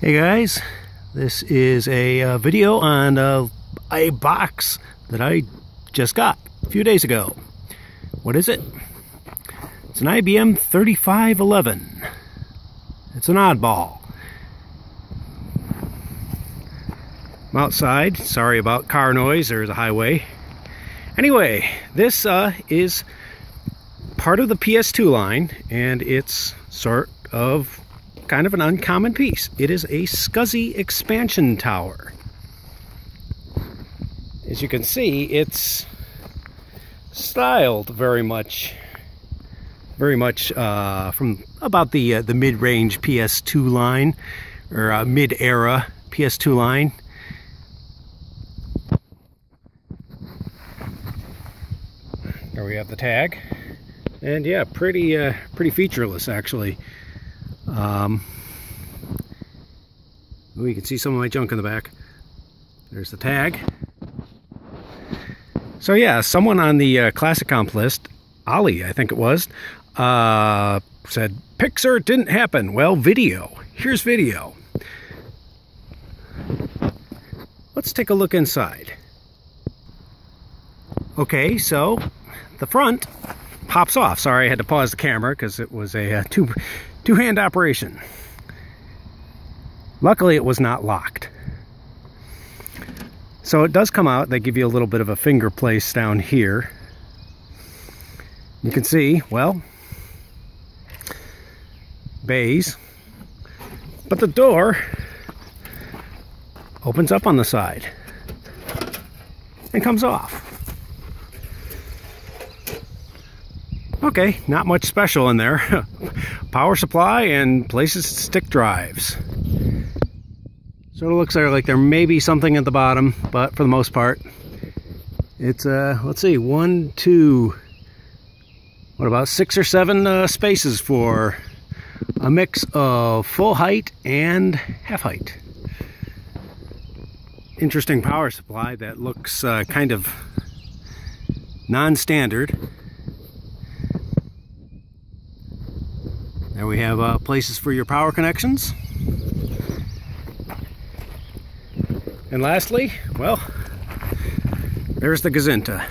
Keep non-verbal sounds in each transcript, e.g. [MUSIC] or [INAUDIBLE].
Hey guys, this is a uh, video on uh, a box that I just got a few days ago. What is it? It's an IBM 3511. It's an oddball. I'm outside. Sorry about car noise. There's a highway. Anyway, this uh, is part of the PS/2 line, and it's sort of kind of an uncommon piece. It is a SCSI expansion tower. As you can see, it's styled very much, very much uh, from about the uh, the mid-range PS/2 line or uh, mid-era PS/2 line. There we have the tag, and yeah, pretty uh, pretty featureless actually. Um, oh, you can see some of my junk in the back. There's the tag. So yeah, someone on the uh, classic comp list, Ali, I think it was, uh, said, pics or didn't happen. Well, video. Here's video. Let's take a look inside. Okay, so the front pops off. Sorry, I had to pause the camera because it was a uh, two two-hand operation. Luckily, it was not locked. So it does come out. They give you a little bit of a finger place down here. You can see, well, bays. But the door opens up on the side and comes off. Okay, not much special in there. [LAUGHS] Power supply and places stick drives. Sort of looks like there may be something at the bottom, but for the most part, it's, uh, let's see, one, two, what about six or seven uh, spaces for a mix of full height and half height. Interesting power supply that looks uh, kind of non-standard. There we have uh, places for your power connections. And lastly, well, there's the Gazinta.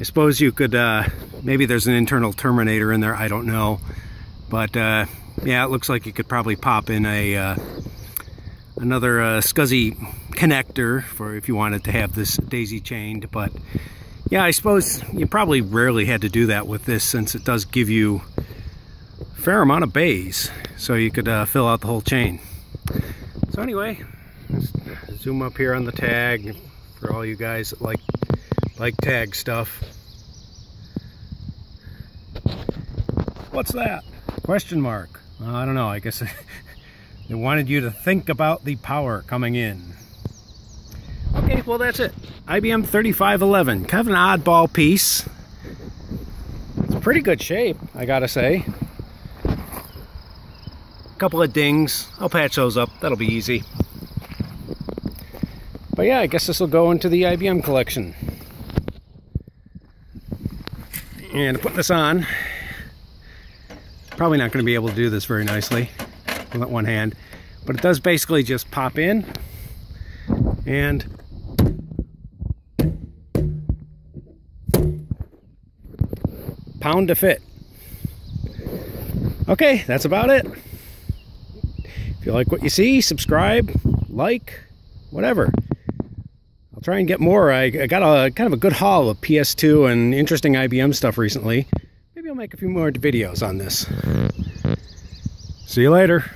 I suppose you could, uh, maybe there's an internal terminator in there, I don't know. But uh, yeah, it looks like you could probably pop in a uh, another uh, SCSI connector for if you wanted to have this daisy chained. But yeah, I suppose you probably rarely had to do that with this since it does give you fair amount of bays so you could uh, fill out the whole chain. So anyway, zoom up here on the tag for all you guys that like like tag stuff. What's that? Question mark. I don't know. I guess [LAUGHS] they wanted you to think about the power coming in. Okay, well that's it. IBM 3511. Kind of an oddball piece. It's pretty good shape, I gotta say couple of dings. I'll patch those up. That'll be easy. But yeah, I guess this will go into the IBM collection. And to put this on, probably not going to be able to do this very nicely with one hand. But it does basically just pop in and pound to fit. Okay, that's about it. If you like what you see, subscribe, like, whatever. I'll try and get more. I, I got a kind of a good haul of PS/2 and interesting IBM stuff recently. Maybe I'll make a few more videos on this. See you later.